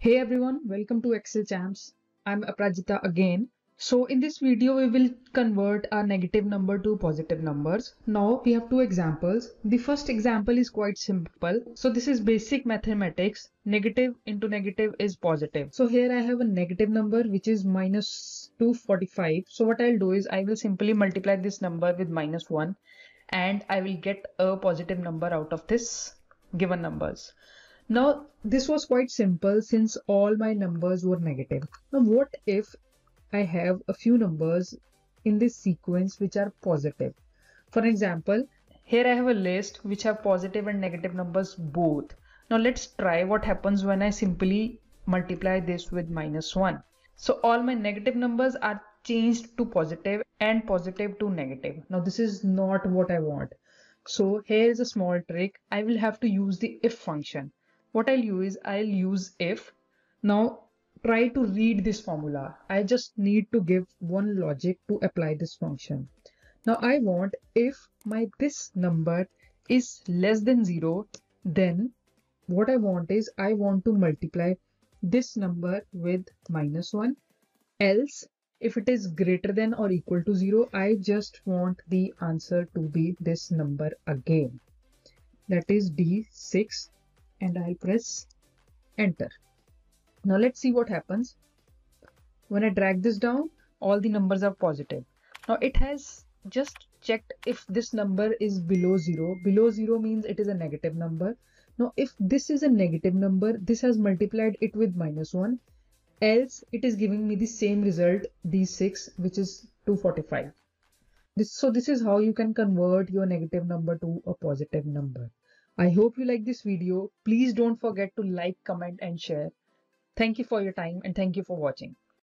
Hey everyone, welcome to Excel Champs. I'm Aprajita again. So in this video, we will convert a negative number to positive numbers. Now we have two examples. The first example is quite simple. So this is basic mathematics. Negative into negative is positive. So here I have a negative number which is minus 245. So what I'll do is I will simply multiply this number with minus 1 and I will get a positive number out of this given numbers. Now this was quite simple since all my numbers were negative. Now what if I have a few numbers in this sequence which are positive. For example, here I have a list which have positive and negative numbers both. Now let's try what happens when I simply multiply this with minus 1. So all my negative numbers are changed to positive and positive to negative. Now this is not what I want. So here is a small trick. I will have to use the if function. What I'll use is I'll use if. Now try to read this formula. I just need to give one logic to apply this function. Now I want if my this number is less than 0 then what I want is I want to multiply this number with minus 1 else if it is greater than or equal to 0 I just want the answer to be this number again that is D6 and I'll press enter. Now let's see what happens. When I drag this down, all the numbers are positive. Now it has just checked if this number is below 0. Below 0 means it is a negative number. Now if this is a negative number, this has multiplied it with minus 1. Else it is giving me the same result D6 which is 245. This, so this is how you can convert your negative number to a positive number. I hope you like this video. Please don't forget to like, comment and share. Thank you for your time and thank you for watching.